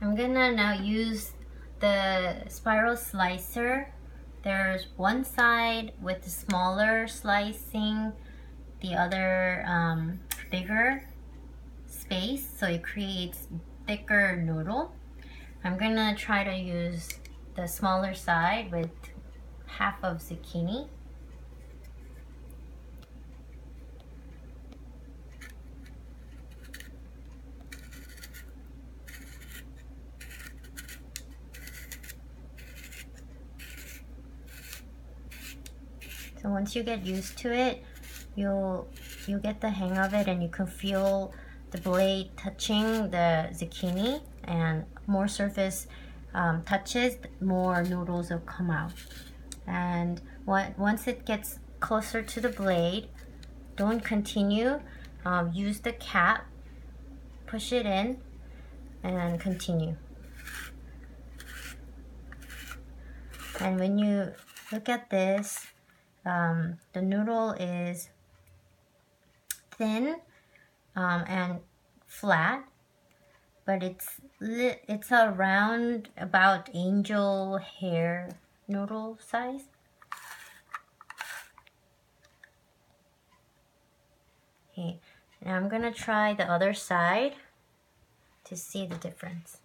I'm gonna now use the spiral slicer. There's one side with the smaller slicing, the other um, bigger space, so it creates thicker noodle. I'm gonna try to use the smaller side with half of zucchini. So once you get used to it, you'll you get the hang of it and you can feel the blade touching the zucchini and more surface um, touches, more noodles will come out. And what, once it gets closer to the blade, don't continue. Um, use the cap, push it in, and continue. And when you look at this, um, the noodle is thin um, and flat, but it's it's around about angel hair noodle size. Okay, now I'm gonna try the other side to see the difference.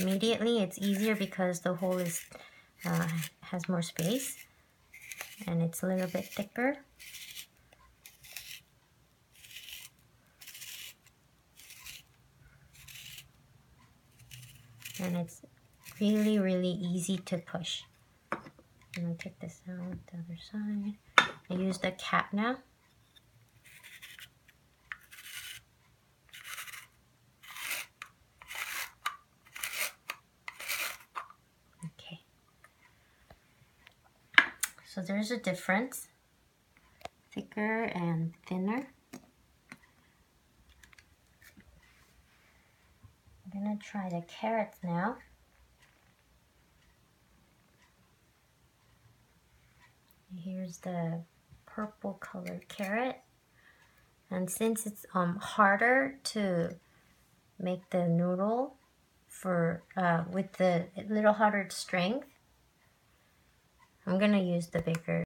Immediately it's easier because the hole is uh, has more space and it's a little bit thicker. And it's really, really easy to push. I'm gonna take this out the other side. I use the cap now. So there's a difference, thicker and thinner. I'm gonna try the carrots now. Here's the purple colored carrot. And since it's um, harder to make the noodle for uh, with the little harder strength, I'm gonna use the bigger